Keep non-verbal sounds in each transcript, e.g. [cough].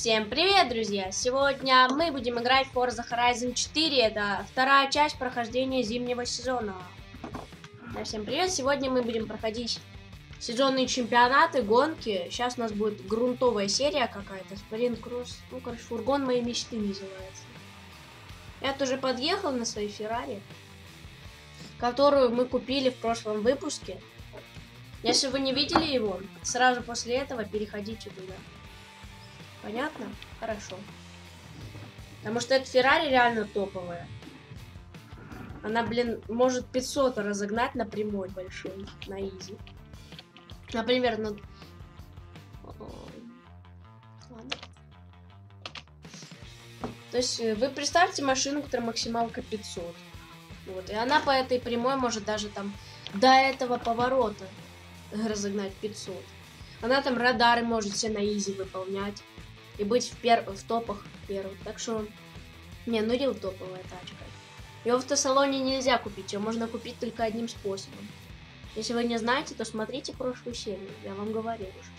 Всем привет, друзья! Сегодня мы будем играть в Forza Horizon 4. Это вторая часть прохождения зимнего сезона. Всем привет! Сегодня мы будем проходить сезонные чемпионаты, гонки. Сейчас у нас будет грунтовая серия какая-то. Спринт Кросс. Ну, короче, фургон моей мечты называется. Я тоже подъехал на своей Феррари, которую мы купили в прошлом выпуске. Если вы не видели его, сразу после этого переходите туда. Понятно? Хорошо. Потому что эта Феррари реально топовая. Она, блин, может 500 разогнать на прямой большой, на изи. Например, на... Ладно. То есть э, вы представьте машину, которая максималка 500. Вот, и она по этой прямой может даже там до этого поворота [laughs] разогнать 500. Она там радары может все на изи выполнять. И быть в, пер... в топах первых. Так что... Не, ну рил топовая тачка. Ее в автосалоне нельзя купить, ее можно купить только одним способом. Если вы не знаете, то смотрите прошлую серию, я вам говорил уже.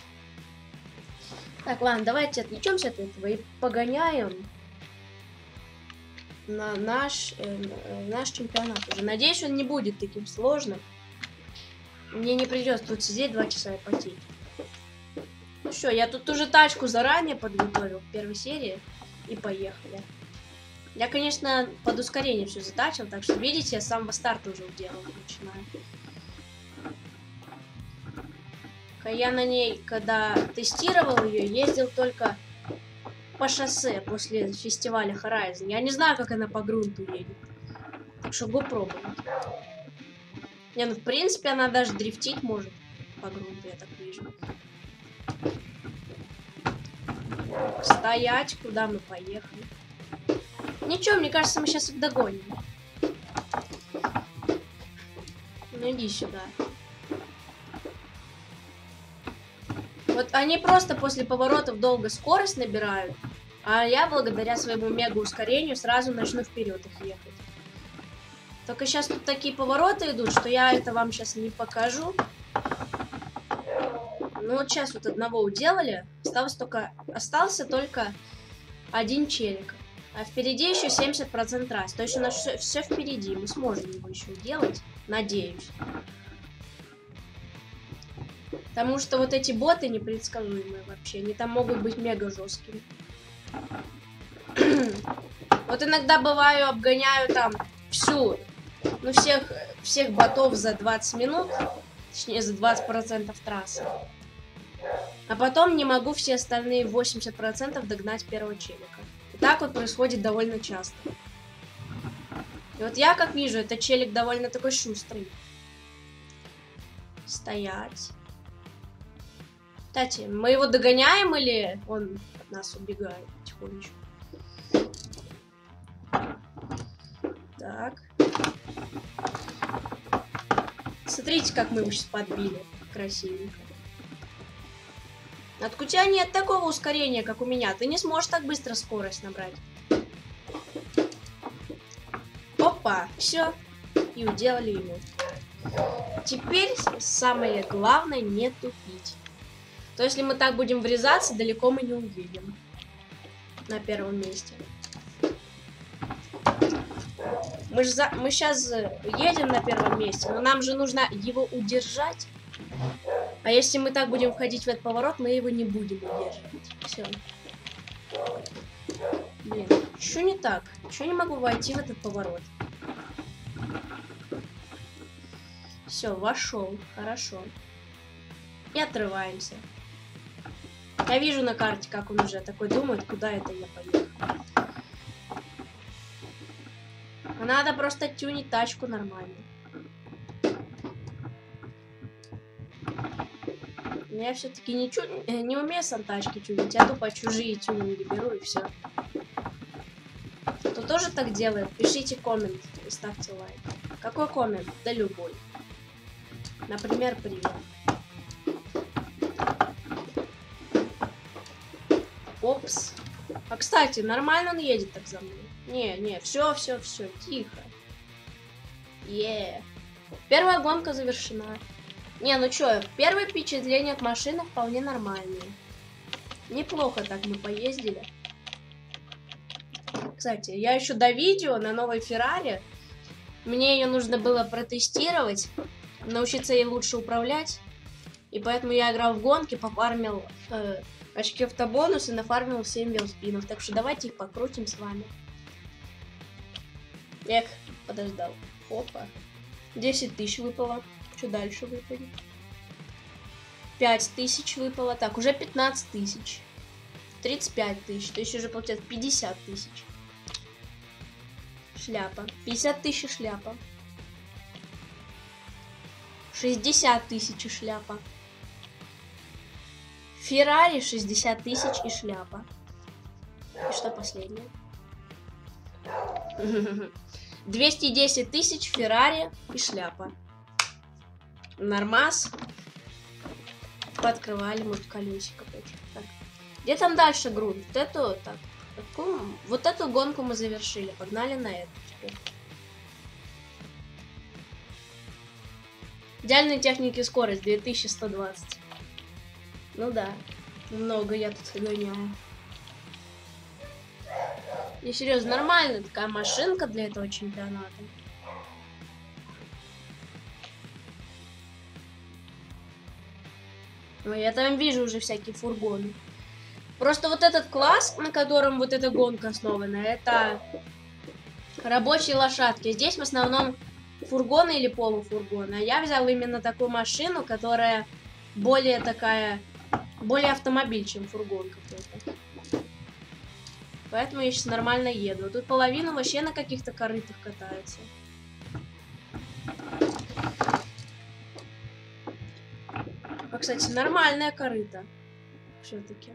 Так, ладно, давайте отвлечемся от этого и погоняем на наш, э, наш чемпионат уже. Надеюсь, он не будет таким сложным. Мне не придется тут сидеть два часа и потеть. Ну что, я тут уже тачку заранее подготовил в первой серии. И поехали. Я, конечно, под ускорение все затачил, так что, видите, я с самого старта уже делал, начинаю. Я на ней, когда тестировал ее, ездил только по шоссе после фестиваля Horizon. Я не знаю, как она по грунту едет. Так что го пробовать. Не, ну в принципе она даже дрифтить может по грунту, я так вижу. Стоять, куда мы поехали. Ничего, мне кажется, мы сейчас их догоним. Ну иди сюда. Вот они просто после поворотов долго скорость набирают, а я благодаря своему мега ускорению сразу начну вперед их ехать. Только сейчас тут такие повороты идут, что я это вам сейчас не покажу. Ну вот сейчас вот одного уделали, осталось только, остался только один челик. А впереди еще 70% раз. То есть у нас все, все впереди. Мы сможем его еще делать. Надеюсь. Потому что вот эти боты непредсказуемые вообще. Они там могут быть мега жесткими. [clears throat] вот иногда бываю, обгоняю там всю, ну всех, всех ботов за 20 минут. Точнее, за 20% трассы. А потом не могу все остальные 80% догнать первого челика. И так вот происходит довольно часто. И вот я как вижу, этот челик довольно такой шустрый. Стоять. Кстати, мы его догоняем или он от нас убегает потихонечку? Так. Смотрите, как мы его сейчас подбили. Красивенько. От тебя нет такого ускорения, как у меня. Ты не сможешь так быстро скорость набрать. Опа, все. И уделали его. Теперь самое главное не тупить. То если мы так будем врезаться, далеко мы не увидим. На первом месте. Мы, же за... мы сейчас едем на первом месте, но нам же нужно его удержать. А если мы так будем входить в этот поворот, мы его не будем удерживать. Все. Блин, что не так? Что не могу войти в этот поворот? Все, вошел. Хорошо. И отрываемся. Я вижу на карте, как он уже такой думает, куда это я поехал. Надо просто тюнить тачку нормально. Я все-таки не, чу... Э, не сам тачки тюнить, я тупо чужие тюнинги беру и все. Кто тоже так делает? Пишите коммент и ставьте лайк. Какой коммент? Да любой. Например, привет. Опс. А кстати, нормально он едет так за мной. Не, не, все, все, все, тихо. Е. Первая гонка завершена. Не, ну чё, первые впечатления от машины вполне нормальные. Неплохо так мы поездили. Кстати, я еще до видео на новой Феррари. Мне ее нужно было протестировать, научиться ей лучше управлять. И поэтому я играл в гонки, пофармил э, очки автобонус и нафармил 7 велспинов. Так что давайте их покрутим с вами. Эх, подождал. Опа. 10 тысяч выпало. Что дальше выпадет? 5 тысяч выпало. Так, уже 15 тысяч. 35 тысяч. То есть уже получается 50 тысяч. Шляпа. 50 тысяч шляпа. 60 тысяч шляпа. Феррари 60 тысяч и шляпа. И что последнее? [laughs] 210 тысяч Феррари и шляпа. Нормас. Подкрывали, может, колесико. Так. Где там дальше грунт? Вот эту, так. Такую, вот эту гонку мы завершили. Погнали на эту теперь. Идеальной техники скорость 2120. Ну да, много я тут гоняю. И серьезно, нормальная такая машинка для этого чемпионата. Ну, я там вижу уже всякие фургоны. Просто вот этот класс, на котором вот эта гонка основана, это рабочие лошадки. Здесь в основном фургоны или полуфургоны. А я взял именно такую машину, которая более такая, более автомобиль, чем фургон какой-то. Поэтому я сейчас нормально еду. Тут половина вообще на каких-то корытах катается. Кстати, нормальная корыта. Все-таки.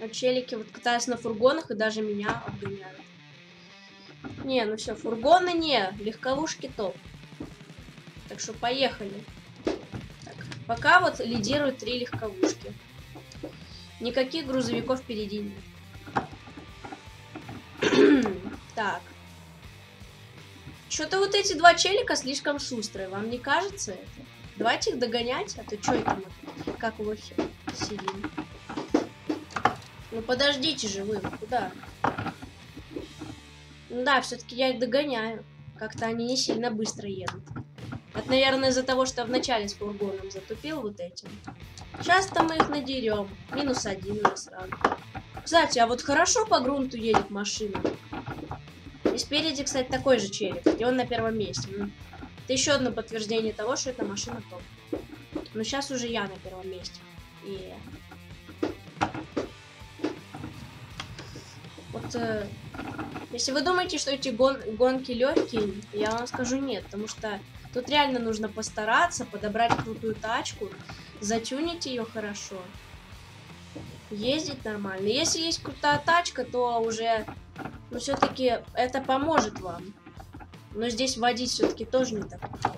А челики вот катаются на фургонах и даже меня обгоняют. Не, ну все, фургоны не, легковушки топ. Так что поехали. Так, пока вот лидируют три легковушки. Никаких грузовиков впереди нет. [clears throat] так. Что-то вот эти два челика слишком шустрые, вам не кажется это? Давайте их догонять, а то что это мы, как лохи, сидим. Ну подождите же вы, куда? Ну да, все-таки я их догоняю. Как-то они не сильно быстро едут. Это, наверное, из-за того, что я вначале с фургоном затупил вот этим. Сейчас-то мы их надерем. Минус один уже сразу. Кстати, а вот хорошо по грунту едет машина. И спереди, кстати, такой же челик, и он на первом месте. Это еще одно подтверждение того, что эта машина топ. Но сейчас уже я на первом месте. И... Вот, э, если вы думаете, что эти гон гонки легкие, я вам скажу нет, потому что тут реально нужно постараться, подобрать крутую тачку, затюнить ее хорошо ездить нормально. Если есть крутая тачка, то уже, ну, все-таки это поможет вам. Но здесь водить все-таки тоже не так легко.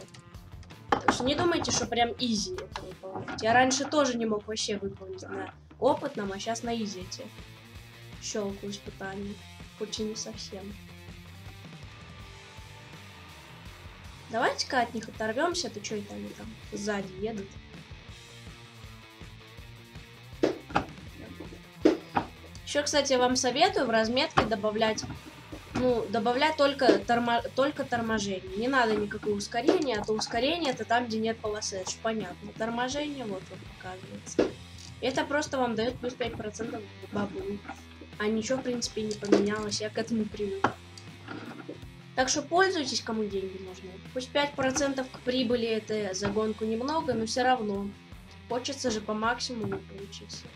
Так не думайте, что прям изи это выполнять. Я раньше тоже не мог вообще выполнить на опытном, а сейчас на изи эти щелкаю испытания. Хоть и не совсем. Давайте-ка от них оторвемся, то что это они там сзади едут. Еще, кстати, вам советую в разметке добавлять, ну, добавлять только, тормо, только торможение. Не надо никакого ускорения, а то ускорение это там, где нет полосы, это понятно. Торможение вот вот показывается. Это просто вам дает плюс 5% бабу. А ничего, в принципе, не поменялось, я к этому привык. Так что пользуйтесь, кому деньги нужны. Пусть 5% к прибыли это за гонку немного, но все равно. Хочется же по максимуму получиться.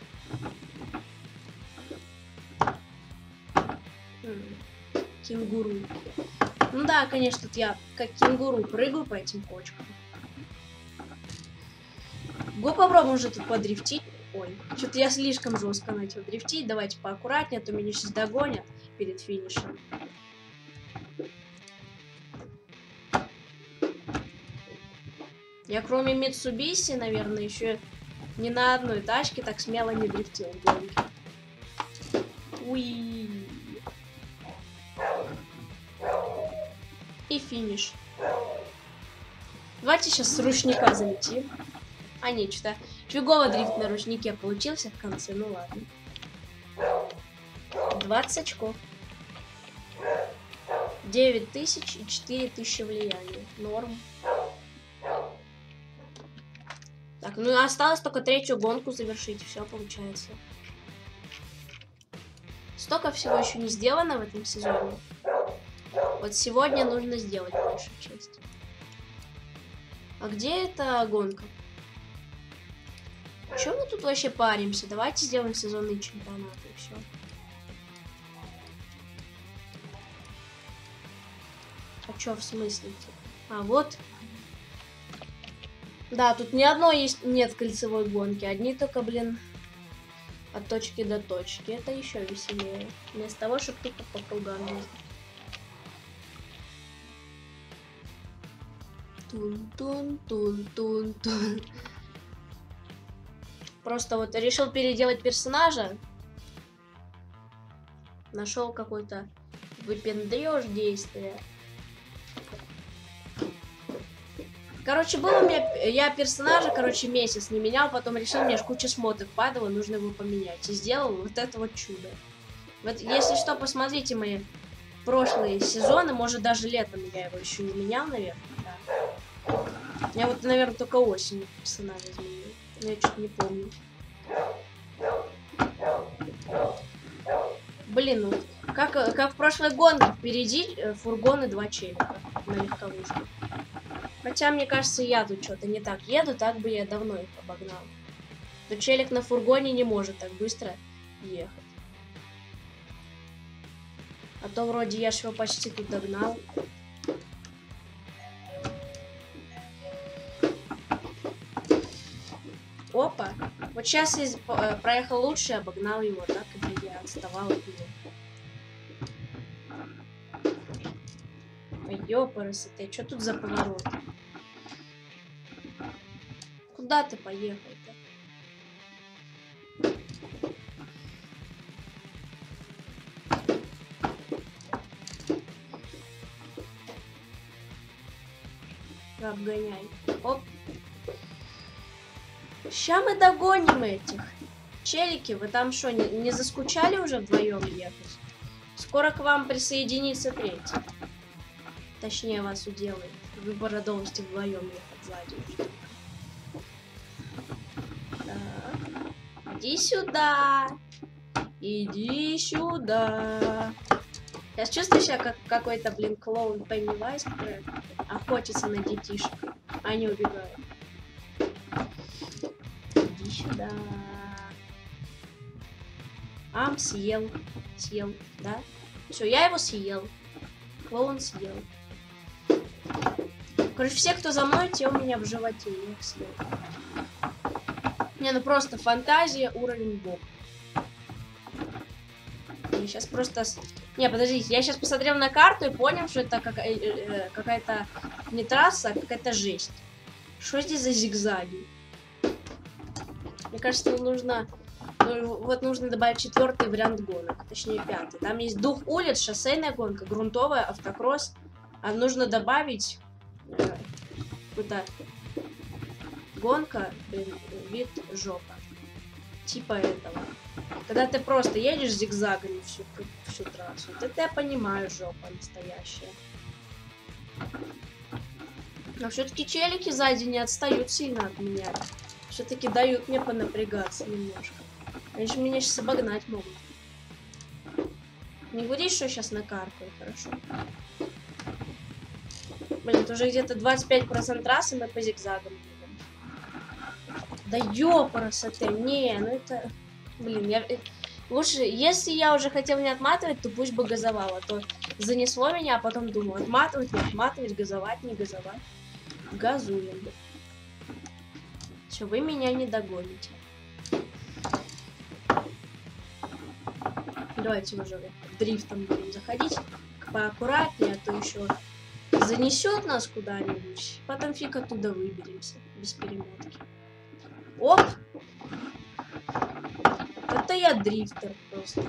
Кенгуру. Ну да, конечно, тут я как кенгуру прыгаю по этим кочкам. Го попробуем уже тут подрифтить. Ой, что-то я слишком жестко начал дрифтить. Давайте поаккуратнее, а то меня сейчас догонят перед финишем. Я кроме Mitsubishi, наверное, еще ни на одной тачке так смело не дрифтил. Уи. Финиш. Давайте сейчас с ручника залетим. А, нет, что-то... Фигово дрифт на ручнике получился в конце, ну ладно. 20 очков. 9 тысяч и 4 тысячи влияния. Норм. Так, ну осталось только третью гонку завершить. Все получается. Столько всего еще не сделано в этом сезоне. Вот сегодня нужно сделать большую часть. А где эта гонка? Чем мы тут вообще паримся? Давайте сделаем сезонный чемпионат и все. А чё в смысле? А, вот. Да, тут ни одной есть нет кольцевой гонки. Одни только, блин, от точки до точки. Это еще веселее. Вместо того, чтобы тупо по кругам ездить. Тун-тун-тун-тун-тун. Просто вот решил переделать персонажа. Нашел какой-то выпендреж действия. Короче, был у меня... Я персонажа, короче, месяц не менял, потом решил, мне аж куча шмоток падала, нужно его поменять. И сделал вот это вот чудо. Вот, если что, посмотрите мои прошлые сезоны, может, даже летом я его еще не менял, наверное. Я вот, наверное, только осенью персонажа изменил. Но я что-то не помню. Блин, ну, как, как в прошлой гонке, впереди э, фургоны два челика на легковушке. Хотя, мне кажется, я тут что-то не так еду, так бы я давно их обогнал. То челик на фургоне не может так быстро ехать. А то вроде я ж его почти тут догнал. Опа. Вот сейчас я э, проехал лучше, обогнал его, так и я отставал от него. Ёпарасы, что тут за поворот? Куда ты поехал-то? Обгоняй. Оп. Ща мы догоним этих. Челики, вы там что, не, не заскучали уже вдвоем ехать? Скоро к вам присоединится третий. Точнее, вас уделает. Вы продолжите вдвоем ехать сзади. Так. Иди сюда. Иди сюда. Я чувствую себя как какой-то, блин, клоун Пеннивайз, который охотится на детишек. Они убегают. Сюда. Ам, съел. Съел, да? Все, я его съел. Клоун съел. Короче, все, кто за мной, те у меня в животе. Я их съел. Не, ну просто фантазия, уровень бог. Я сейчас просто... Не, подождите, я сейчас посмотрел на карту и понял, что это э, э, какая-то не трасса, а какая-то жесть. Что здесь за зигзаги? Мне кажется, нужно... Ну, вот нужно добавить четвертый вариант гонок, точнее пятый. Там есть дух улиц, шоссейная гонка, грунтовая, автокросс. А нужно добавить э, какую-то гонка, блин, вид жопа. Типа этого. Когда ты просто едешь зигзагами всю, всю трассу. Вот это я понимаю, жопа настоящая. Но все-таки челики сзади не отстают сильно от меня. Все-таки дают мне понапрягаться немножко. Они же меня сейчас обогнать могут. Не говори, что сейчас накаркаю, хорошо? Блин, это уже где-то 25% трассы мы по зигзагам едем. Да ёпарасоте, не, ну это... Блин, я... Э, лучше, если я уже хотел не отматывать, то пусть бы газовало. А то занесло меня, а потом думаю, отматывать, не отматывать, газовать, не газовать. Газуем. Все, вы меня не догоните. Давайте уже дрифтом будем заходить. Поаккуратнее, а то еще занесет нас куда-нибудь. Потом фиг оттуда выберемся. Без перемотки. Оп! Это я дрифтер просто.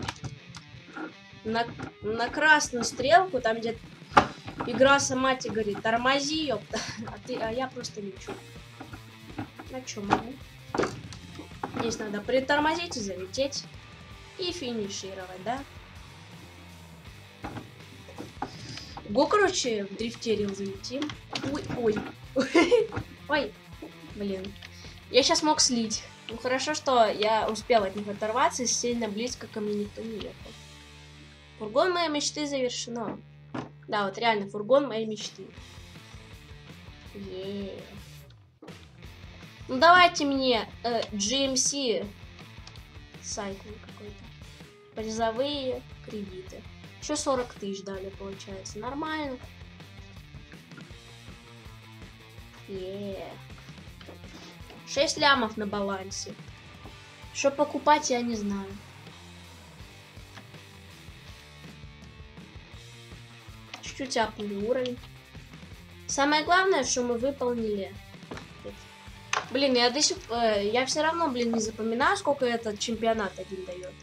На, на красную стрелку, там где игра сама тебе говорит, тормози, ёпта. [laughs] А, ты, а я просто лечу. На чем могу? Здесь надо притормозить и залететь. И финишировать, да? Го, короче, в дрифтерил залетим. Ой, ой. [laughs] Ой, блин. Я сейчас мог слить. Ну хорошо, что я успел от них оторваться, сильно близко ко мне никто не ехал. Фургон моей мечты завершено. Да, вот реально, фургон моей мечты. Е Ну давайте мне э, GMC сайкл какой-то. Призовые кредиты. Еще 40 тысяч дали, получается. Нормально. Е 6 лямов на балансе. Что покупать, я не знаю. Чуть-чуть апнули уровень. Самое главное, что мы выполнили. Блин, я до сих э, я все равно, блин, не запоминаю, сколько этот чемпионат один дает.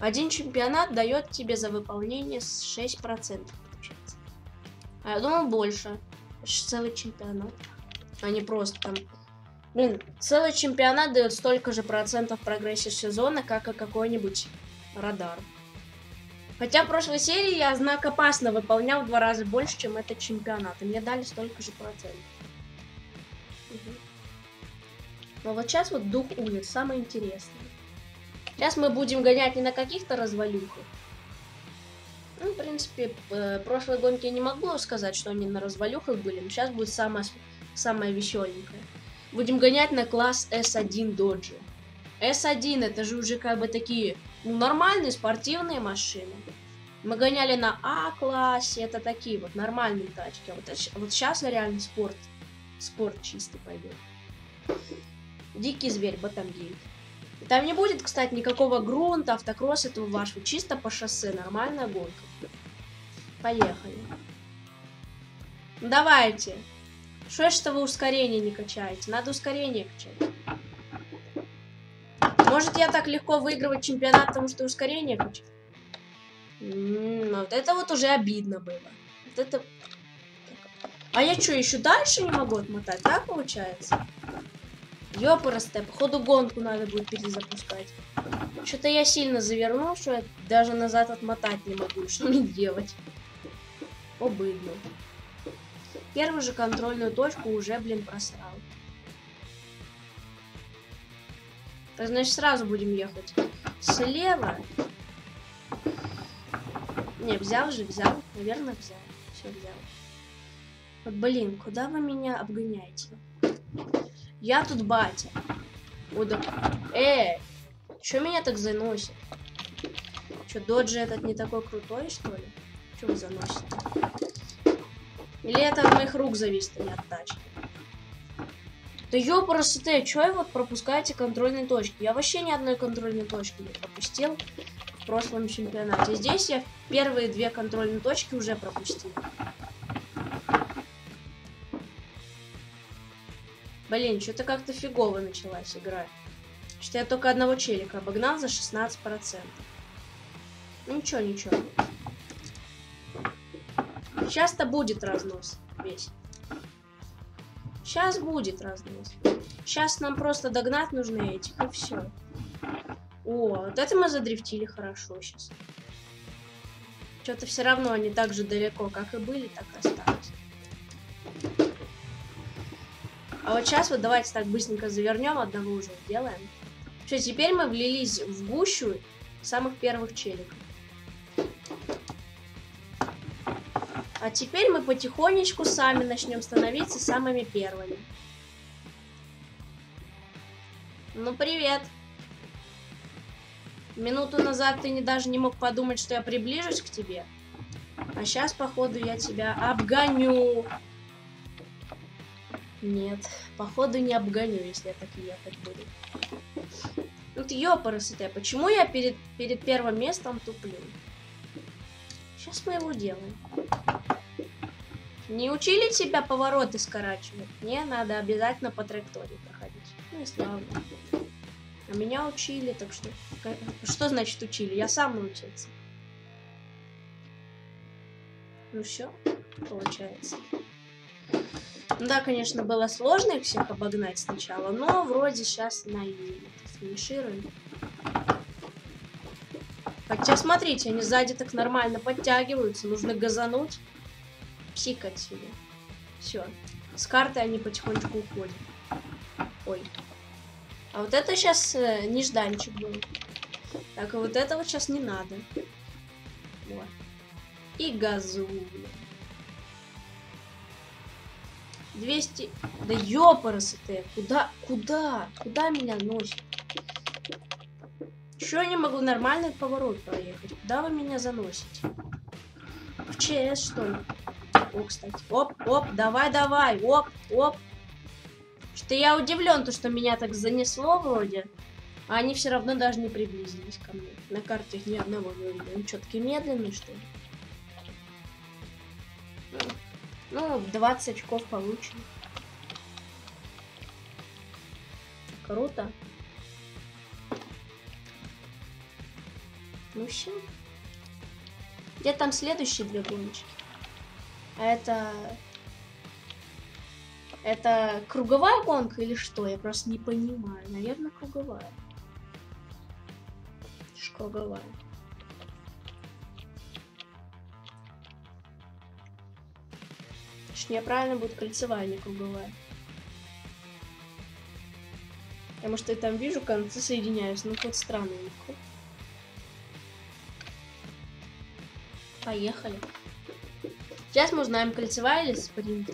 Один чемпионат дает тебе за выполнение 6%, получается. А я думал больше. Целый чемпионат. А не просто там Блин, целый чемпионат дает столько же процентов прогрессе сезона, как и какой-нибудь радар. Хотя в прошлой серии я знак опасно выполнял в два раза больше, чем этот чемпионат. И мне дали столько же процентов. Угу. Но вот сейчас вот дух улиц, самое интересное. Сейчас мы будем гонять не на каких-то развалюхах. Ну, в принципе, э, прошлой гонке я не могу сказать, что они на развалюхах были. Но сейчас будет самое, самое веселенькое. Будем гонять на класс S1 Dodge. S1 это же уже как бы такие ну, нормальные спортивные машины. Мы гоняли на А-классе, это такие вот нормальные тачки. А вот, вот сейчас реально спорт. Спорт чистый пойдет. Дикий зверь, Батамгейт. Там не будет, кстати, никакого грунта, автокросс этого вашего. Чисто по шоссе, нормальная гонка. Поехали. Давайте. Что ж, что вы ускорение не качаете? Надо ускорение качать. Может я так легко выигрывать чемпионат, потому что ускорение качаю? М-м, вот это вот уже обидно было. Вот это... А я что, еще дальше не могу отмотать, так получается? Ёпарасте, походу гонку надо будет перезапускать. Что-то я сильно завернул, что я даже назад отмотать не могу. Что мне делать? Обыдно. Первую же контрольную точку уже, блин, просрал. Значит, сразу будем ехать слева. Не, взял же, взял. Наверное, взял. Все, взял. Вот, блин, куда вы меня обгоняете? Я тут батя. Вот, э, что меня так заносит? Что, доджи этот не такой крутой, что ли? Что вы заносите? Или это от моих рук зависит, а не от тачки? Да ёпарасы ты, чё вы вот пропускаете контрольные точки? Я вообще ни одной контрольной точки не пропустил в прошлом чемпионате. Здесь я первые две контрольные точки уже пропустил. Блин, что-то как-то фигово началась игра. Что я только одного челика обогнал за 16%. Ну ничего, ничего. Сейчас-то будет разнос весь. Сейчас будет разнос. Сейчас нам просто догнать нужно этих, и все. О, вот это мы задрифтили хорошо сейчас. Что-то все равно они так же далеко, как и были, так и остались. А вот сейчас вот давайте так быстренько завернем, одного уже сделаем. Все, теперь мы влились в гущу самых первых челиков. А теперь мы потихонечку сами начнем становиться самыми первыми. Ну, привет. Минуту назад ты не, даже не мог подумать, что я приближусь к тебе. А сейчас, походу, я тебя обгоню. Нет, походу не обгоню, если я так ехать буду. Ты ёпарасы почему я перед, перед первым местом туплю? Сейчас мы его делаем. Не учили тебя повороты скорачивать? Не, надо обязательно по траектории проходить. Ну и славно. А меня учили, так что... Что значит учили? Я сам научился. Ну все, получается. Да, конечно, было сложно их всех обогнать сначала, но вроде сейчас на финишируем. Хотя, смотрите, они сзади так нормально подтягиваются. Нужно газануть. Псик отсюда. Все. С карты они потихонечку уходят. Ой. А вот это сейчас э, нежданчик был. Так, а вот этого сейчас не надо. Вот. И газу. 200... Да ёпарасы ты. Куда? Куда? Куда меня носит? Чё я не могу нормальный поворот проехать? Куда вы меня заносите? В ЧС, что ли? О, кстати. Оп, оп, давай, давай. Оп, оп. Что я удивлен, то что меня так занесло вроде. А они все равно даже не приблизились ко мне. На карте их ни одного не увидел. Они что, такие медленные, что ли? Ну, 20 очков получено. Круто. Ну все. Где там следующие две гоночки? А это... Это круговая гонка или что? Я просто не понимаю. Наверное, круговая. Круговая. Точнее, правильно будет кольцевая, а не круговая. Потому что я там вижу, концы соединяются. Ну, хоть странно. Поехали. Сейчас мы узнаем, кольцевая или спринт.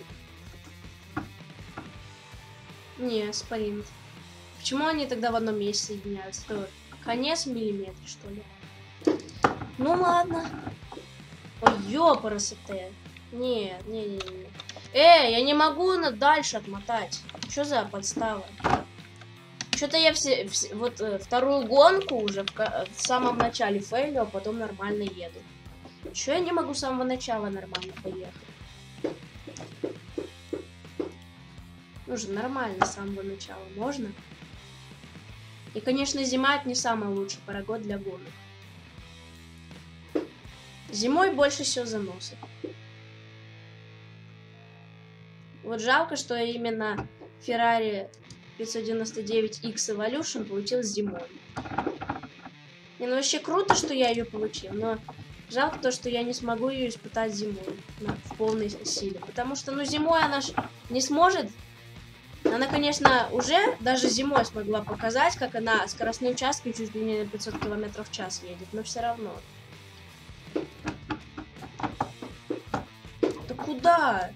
Не, спринт. Почему они тогда в одном месте соединяются? То конец в миллиметре, что ли? Ну ладно. Ой, ёпарасоте. Нет, не, не, не. Эй, я не могу на дальше отмотать. Что за подстава? Что-то я все, все вот э, вторую гонку уже в, в самом начале фейлю, а потом нормально еду. Чё я не могу с самого начала нормально поехать? Нужно нормально с самого начала. Можно? И, конечно, зима это не самый лучший пора для гонок. Зимой больше всего заносит. Вот жалко, что именно Ferrari 599X Evolution получил зимой. Не, ну вообще круто, что я ее получил, но жалко то, что я не смогу ее испытать зимой на, в полной силе. Потому что, ну, зимой она ж не сможет. Она, конечно, уже даже зимой смогла показать, как она скоростной участки чуть ли не на 500 км в час едет, но все равно. Да куда?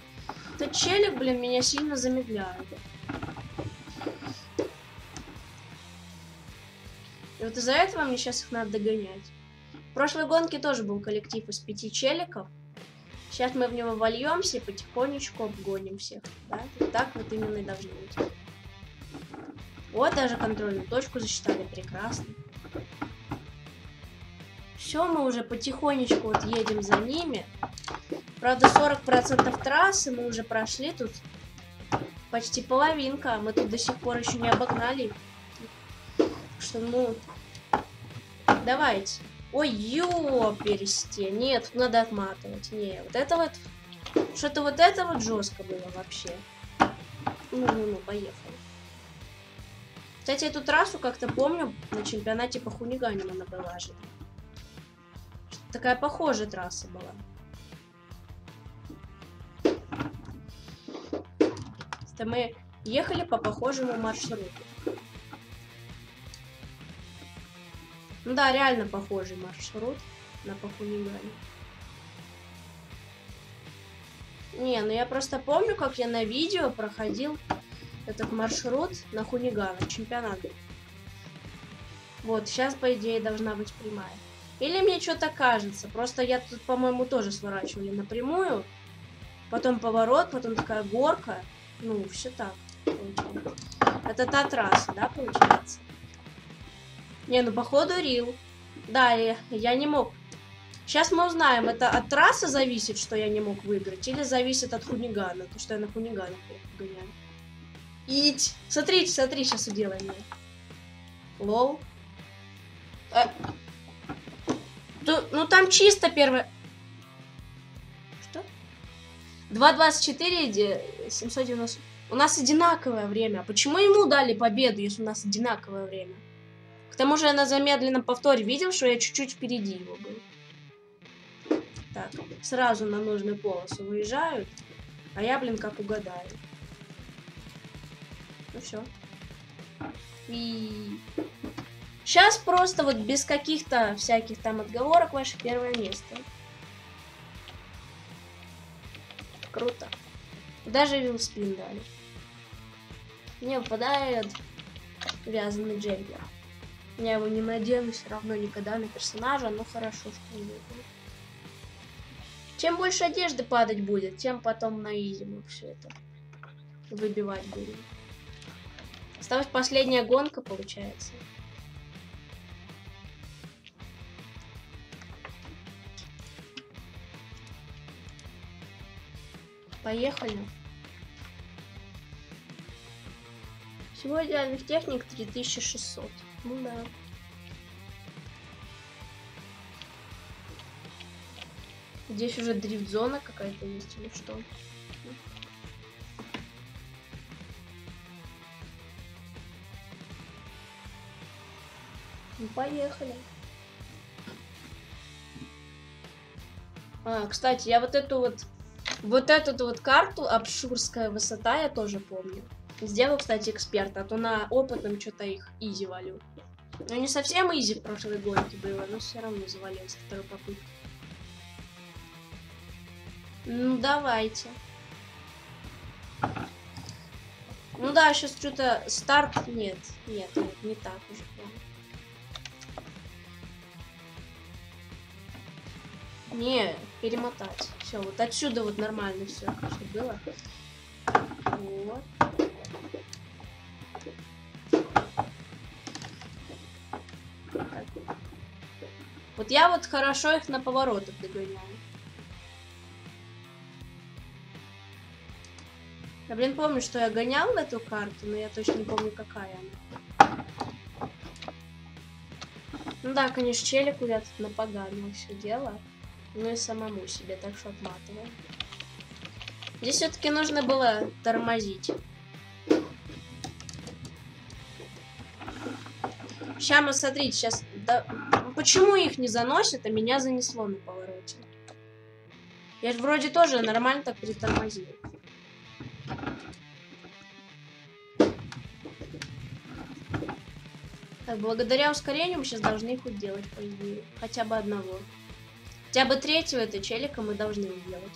Этот челик, блин, меня сильно замедляет. И вот из-за этого мне сейчас их надо догонять. В прошлой гонке тоже был коллектив из пяти челиков. Сейчас мы в него вольемся и потихонечку обгоним всех. Да? И так вот именно и должно быть. Вот даже контрольную точку засчитали. Прекрасно. Все, мы уже потихонечку вот едем за ними. Правда, 40% трассы мы уже прошли. Тут почти половинка. Мы тут до сих пор еще не обогнали. Что, ну... Давайте. Ой, ёпересте. Нет, тут надо отматывать. Не, вот это вот... Что-то вот это вот жестко было вообще. Ну-ну-ну, поехали. Кстати, эту трассу как-то помню на чемпионате по хулиганам она была же. Такая похожая трасса была. Это мы ехали по похожему маршруту. Ну да, реально похожий маршрут на Пахунигане. Не, ну я просто помню, как я на видео проходил этот маршрут на Хунигана, чемпионат. Вот, сейчас, по идее, должна быть прямая. Или мне что-то кажется. Просто я тут, по-моему, тоже сворачивали напрямую. Потом поворот, потом такая горка. Ну, все так. Это та трасса, да, получается? Не, ну походу Рил. Да, я, не мог. Сейчас мы узнаем, это от трассы зависит, что я не мог выиграть, или зависит от хунигана, то, что я на хунигане гоняю. Ить! Смотрите, смотри, сейчас уделаем. Лол. Э, ну там чисто первое... Что? 2.24, 790... У нас одинаковое время. Почему ему дали победу, если у нас одинаковое время? К тому же я на замедленном повторе видел, что я чуть-чуть впереди его был. Так, сразу на нужную полосу выезжают, а я, блин, как угадаю. Ну все. И сейчас просто вот без каких-то всяких там отговорок ваше первое место. Круто. Даже вилспин дали. Мне выпадает вязаный джемпер. Я его не надену все равно никогда на персонажа, но хорошо, что не. Чем больше одежды падать будет, тем потом на изи мы все это выбивать будем. Осталась последняя гонка, получается. Поехали. Всего идеальных техник 3600. Ну да. Здесь уже дрифт-зона какая-то есть или что? Ну, поехали. А, кстати, я вот эту вот вот эту вот карту Обшурская высота я тоже помню. Сделал, кстати, эксперт, а то на опытном что-то их изи валю. Ну, не совсем изи в прошлой гонке было, но все равно завалил с второй попытки. Ну, давайте. Ну да, сейчас что-то старт... Нет, нет, нет, не так уже. Не, перемотать. Все, вот отсюда вот нормально все, что было. Вот. Вот я вот хорошо их на поворотах догоняю. Я, блин, помню, что я гонял в эту карту, но я точно не помню, какая она. Ну да, конечно, челику я тут напоганил все дело. Ну и самому себе, так что отматываем. Здесь все-таки нужно было тормозить. Сейчас мы, смотрите, сейчас... Да... Почему их не заносят, а меня занесло на повороте? Я же вроде тоже нормально так притормозил. Так, благодаря ускорению мы сейчас должны их уделать, по идее. Хотя бы одного. Хотя бы третьего это челика мы должны сделать.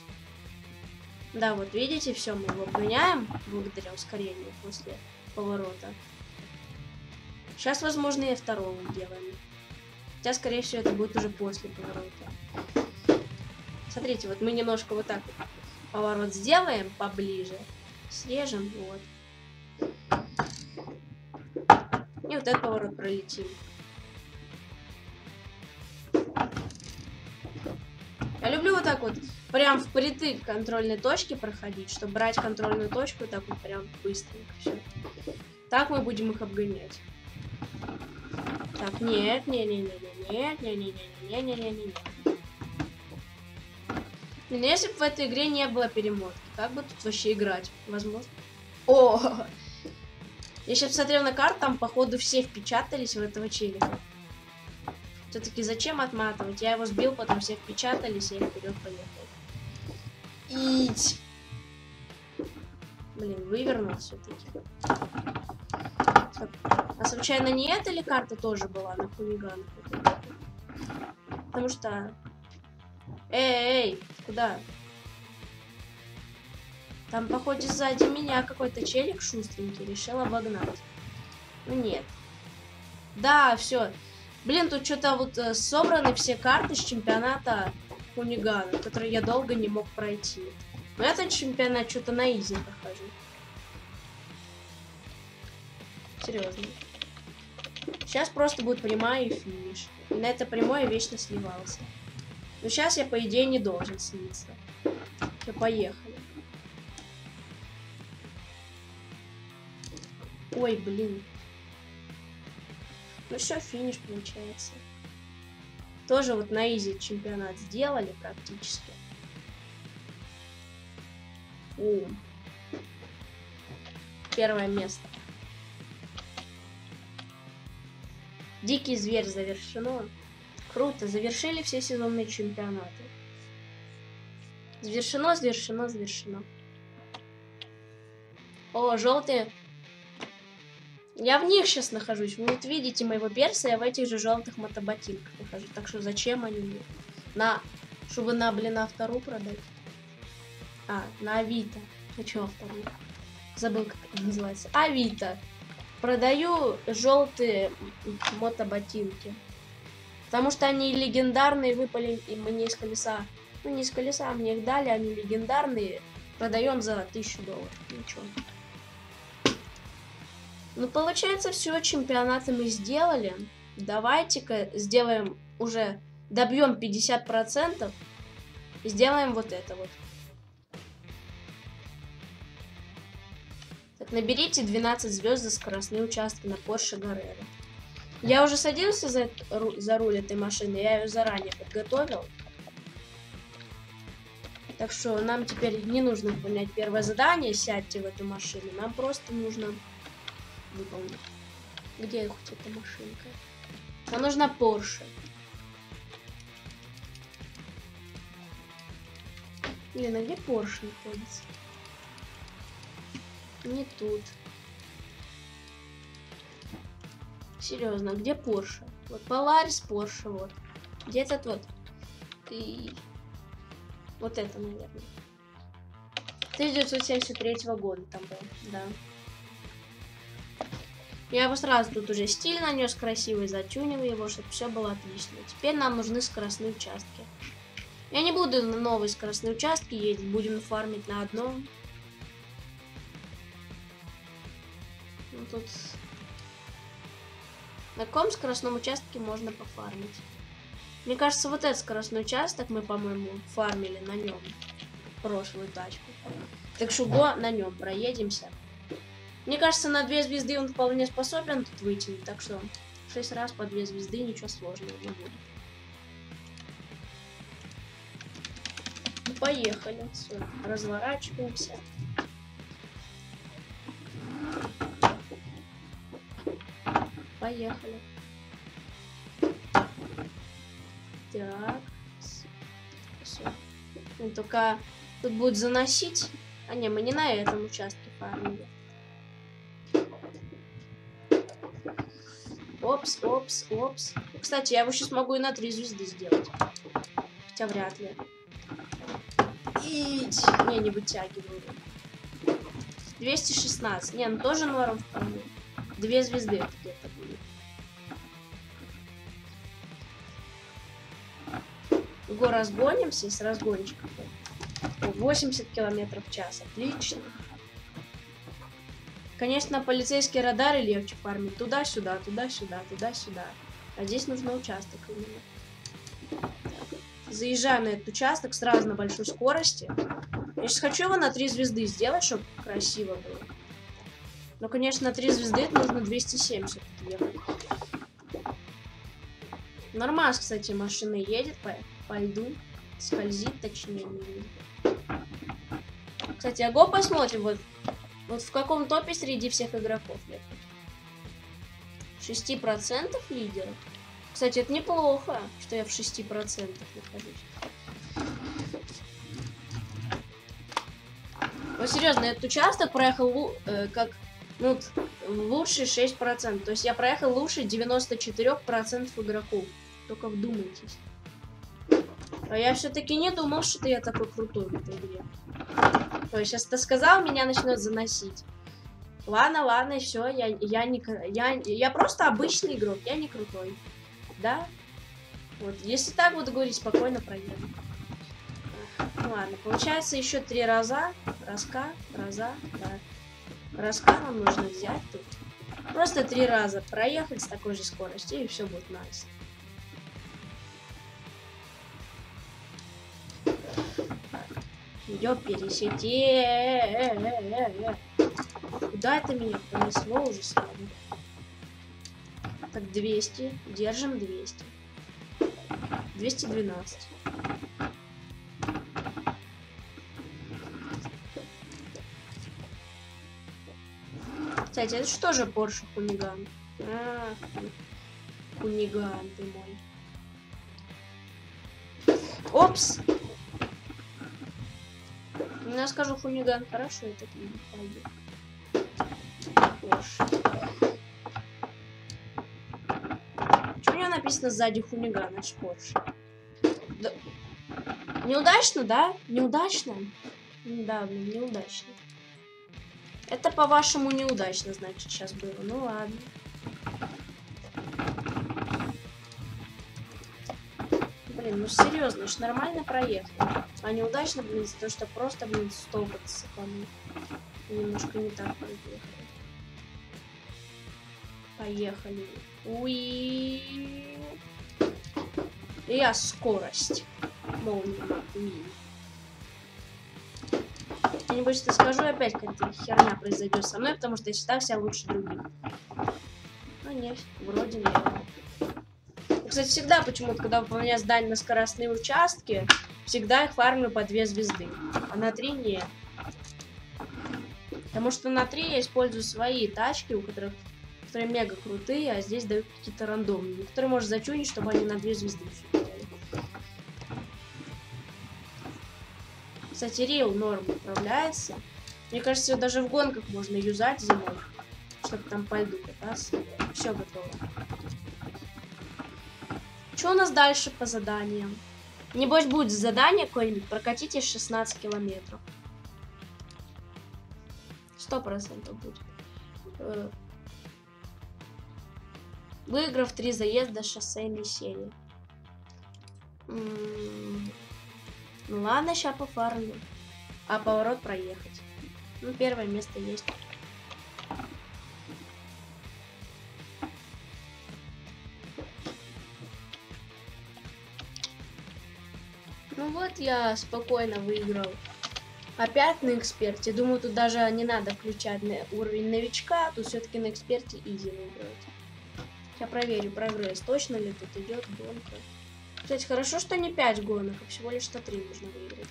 Да, вот видите, все, мы его обгоняем благодаря ускорению после поворота. Сейчас, возможно, и второго делаем. Хотя, скорее всего, это будет уже после поворота. Смотрите, вот мы немножко вот так вот поворот сделаем поближе. Срежем, вот. И вот этот поворот пролетим. Я люблю вот так вот прям впритык контрольной точки проходить, чтобы брать контрольную точку так вот прям быстренько все. Так мы будем их обгонять. Так, нет, не, не, не, не, нет, не, не, не, не, не, не, не, не. Блин, если бы в этой игре не было перемотки, как бы тут вообще играть? Возможно. О! Я сейчас смотрел на карту, там, походу, все впечатались в этого челика. Все-таки зачем отматывать? Я его сбил, потом все впечатались, и я вперед поехал. Ить. Блин, вывернул все-таки. А случайно не эта ли карта тоже была на хулиганах? Потому что... Эй, эй, куда? Там, походу, сзади меня какой-то челик шустренький решил обогнать. Ну нет. Да, все. Блин, тут что-то вот э, собраны все карты с чемпионата хулигана, которые я долго не мог пройти. Но этот чемпионат что-то на изи прохожу. Серьезно. Сейчас просто будет прямая и финиш. И на это прямое вечно сливался. Но сейчас я, по идее, не должен слиться. Все, поехали. Ой, блин. Ну все, финиш получается. Тоже вот на изи чемпионат сделали практически. О. Первое место. Дикий зверь завершено. Круто, завершили все сезонные чемпионаты. Завершено, завершено, завершено. О, желтые. Я в них сейчас нахожусь. Вы вот видите моего перса, я в этих же желтых мотоботинках нахожусь. Так что зачем они мне? На, чтобы на, блин, на вторую продать. А, на Авито. А что вторую? Забыл, как это называется. Авито. Продаю желтые мотоботинки. Потому что они легендарные, выпали и мне из колеса. Ну, не из колеса, мне их дали, они легендарные. Продаем за 1000 долларов. Ничего. Ну, получается, все, чемпионаты мы сделали. Давайте-ка сделаем уже, добьем 50%. И сделаем вот это вот. Так, наберите 12 звезд за скоростные участки на Porsche Guerrero. Я уже садился за, за руль этой машины, я ее заранее подготовил. Так что нам теперь не нужно выполнять первое задание, сядьте в эту машину. Нам просто нужно выполнить. Где хоть эта машинка? Нам нужна Porsche. Блин, а где Porsche находится? Не тут. Серьезно, где Porsche? Вот Polaris Porsche, вот. Где этот вот? И... Вот это, наверное. 1973 года там был, да. Я его сразу тут уже стиль нанес красивый, затюнил его, чтобы все было отлично. Теперь нам нужны скоростные участки. Я не буду на новые скоростные участки ездить, будем фармить на одном. Ну, тут... На каком скоростном участке можно пофармить? Мне кажется, вот этот скоростной участок мы, по-моему, фармили на нем. Прошлую тачку. Так что го на нем проедемся. Мне кажется, на две звезды он вполне способен тут вытянуть, так что 6 раз по две звезды, ничего сложного не будет. Ну, поехали. Все, разворачиваемся. Поехали. Так. Все. Ну, только тут будет заносить. А не, мы не на этом участке фармили. Опс, опс, опс. Кстати, я его сейчас могу и на три звезды сделать. Хотя вряд ли. Ить. Не, не вытягиваю. 216. Не, ну тоже норм. Две звезды где-то будет. Го разгонимся с разгончиком. 80 километров в час. Отлично. Конечно, полицейские радары легче фармить. Туда-сюда, туда-сюда, туда-сюда. А здесь нужно участок именно. Заезжаю на этот участок сразу на большой скорости. Я сейчас хочу его на 3 звезды сделать, чтобы красиво было. Но, конечно, на 3 звезды нужно 270 ехать. Нормально, кстати, машина едет по, по льду. Скользит, точнее. Кстати, а го посмотрим, вот вот в каком топе среди всех игроков нет? 6% лидеров. Кстати, это неплохо, что я в 6% нахожусь. Вот серьезно, этот участок проехал э, как ну, лучше 6%. То есть я проехал лучше 94% игроков. Только вдумайтесь. А я все-таки не думал, что я такой крутой в этой игре. Есть, если ты сказал, меня начнет заносить. Ладно, ладно, все, я, я не, я, я просто обычный игрок, я не крутой. Да? Вот, если так буду говорить, спокойно проеду. Ну ладно, получается еще три раза. Разка, раза, да. Разка нам нужно взять тут. Просто три раза проехать с такой же скоростью, и все будет. Nice. Ее пересети. Куда это меня понесло уже сразу? Так, 200. Держим 200. 212. Кстати, это что же Porsche хулиган? А, Хуниган ты мой. Опс! Ну, я скажу хуниган, хорошо, этот не пойдет. Что у него написано сзади хуниган, аж Порш? Да. Неудачно, да? Неудачно? Да, блин, неудачно. Это, по-вашему, неудачно, значит, сейчас было. Ну ладно. Блин, ну серьезно, ж нормально проехал. А неудачно, блин, за то, что просто, блин, столб отсыпанул. Немножко не так проехали. Поехали. Уи. Я скорость. Молния Маквин. Я-нибудь что скажу, опять какая-то херня произойдет со мной, потому что я считаю себя лучше других. Ну нет, вроде нет. Кстати, всегда почему-то, когда выполняю задания на скоростные участки, всегда их фармлю по две звезды. А на три нет. Потому что на три я использую свои тачки, у которых которые мега крутые, а здесь дают какие-то рандомные, которые можно зачунить, чтобы они на две звезды Кстати, Рил норм управляется. Мне кажется, даже в гонках можно юзать зимой, чтобы там по льду кататься. Все готово. Что у нас дальше по заданиям? Небось будет задание какое-нибудь, прокатите 16 километров. Сто процентов будет. Э, выиграв три заезда шоссейной серии. ну ладно, сейчас пофармлю. А поворот проехать. Ну, первое место есть. Я спокойно выиграл. Опять на эксперте. Думаю, тут даже не надо включать на уровень новичка. Тут все-таки на эксперте изи выиграть. Я проверю прогресс. Точно ли тут идет гонка? Кстати, хорошо, что не 5 гонок, а всего лишь 103 нужно выиграть.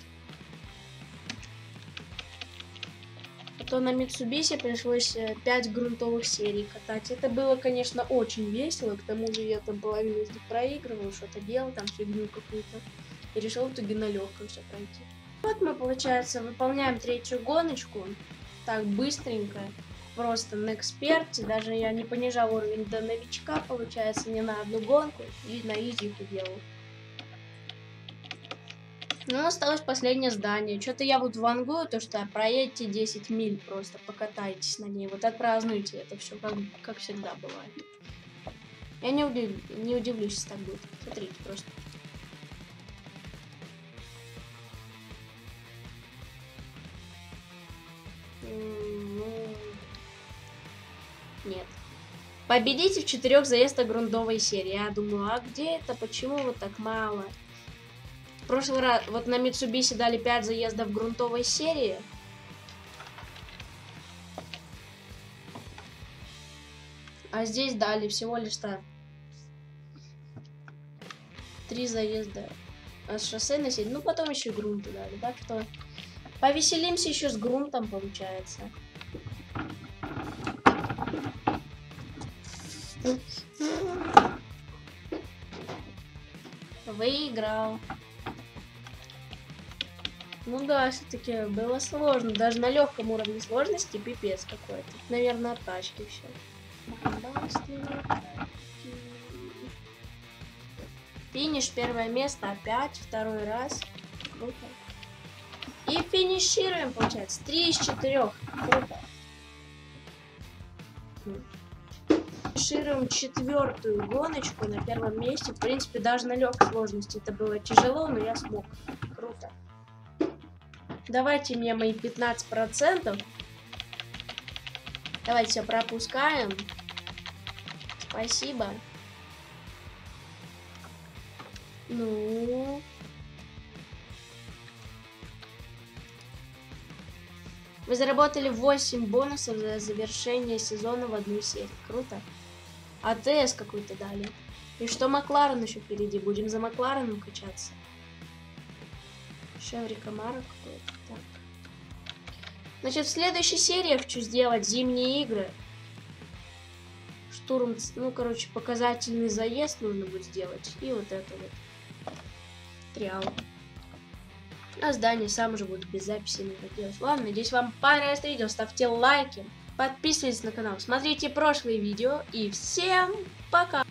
А то на Митсубиси пришлось 5 э, грунтовых серий катать. Это было, конечно, очень весело. К тому же я там половину из них проигрывал, что-то делал, там фигню какую-то. И решил в итоге на легком все пройти. Вот мы, получается, выполняем третью гоночку. Так, быстренько просто на эксперте, даже я не понижал уровень до новичка, получается, не на одну гонку, и на изи это делал. Ну, осталось последнее здание. Что-то я вот вангую, то что проедьте 10 миль, просто покатайтесь на ней. Вот отпразднуйте это все, как, как всегда бывает. Я не, удив... не удивлюсь, если так будет. Смотрите, просто. Победите в четырех заездах грунтовой серии. Я думаю, а где это? Почему вот так мало? В прошлый раз, вот на Mitsubishi дали 5 заездов грунтовой серии. А здесь дали всего лишь так. Три заезда а с шоссейной серии. Ну, потом еще грунты дали. Так что повеселимся еще с грунтом, получается. Выиграл. Ну да, все-таки было сложно. Даже на легком уровне сложности пипец какой-то. Наверное, от тачки все. Финиш, первое место опять, второй раз. Круто. И финишируем, получается. Три из четырех. Круто финишируем четвертую гоночку на первом месте. В принципе, даже на легкой сложности это было тяжело, но я смог. Круто. Давайте мне мои 15%. Давайте все пропускаем. Спасибо. Ну... Вы заработали 8 бонусов за завершение сезона в одну серию. Круто. АТС какой-то дали. И что Макларен еще впереди? Будем за Маклареном качаться. Шеври Камара какой-то. Так. Значит, в следующей серии я хочу сделать зимние игры. штурм, ну, короче, показательный заезд нужно будет сделать. И вот это вот. Триал. А здание сам уже будет без записи делать. Ладно, надеюсь, вам понравилось это видео. Ставьте лайки, подписывайтесь на канал, смотрите прошлые видео. И всем пока!